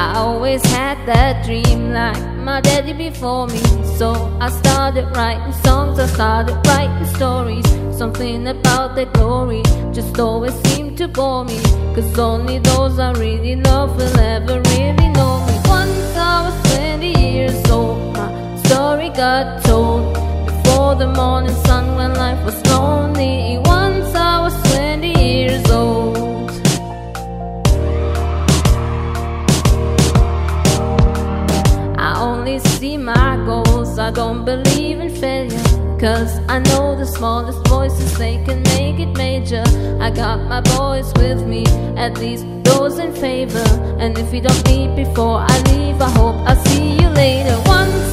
I always had that dream like my daddy before me. So I started writing songs, I started writing stories. Something about the glory just always seemed to bore me. Cause only those I really love will ever really know me. Once I was 20 years old, my story got told I don't believe in failure Cause I know the smallest voices They can make it major. I got my boys with me At least those in favor. And if you don't meet before I leave I hope I'll see you later. Once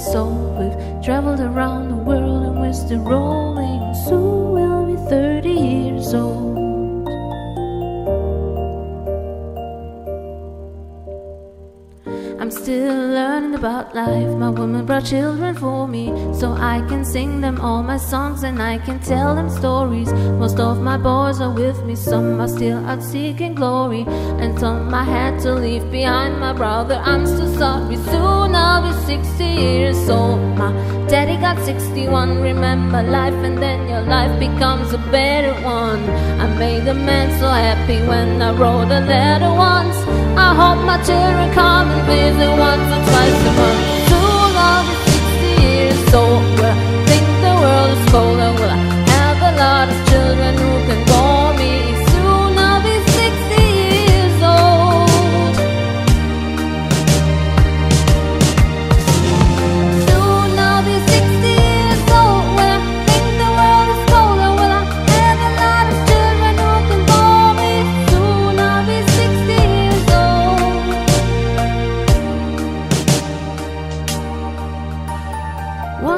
sold. We've traveled around the world and we're still rolling. I'm still learning about life. My woman brought children for me, so I can sing them all my songs and I can tell them stories. Most of my boys are with me, some are still out seeking glory, and some I had to leave behind. My brother, I'm so sorry. Soon I'll be 60 years old. My daddy got 61. Remember life, and then your life becomes a better one. I made a man so happy when I wrote a letter once. Hope my children come and visit once or twice a month.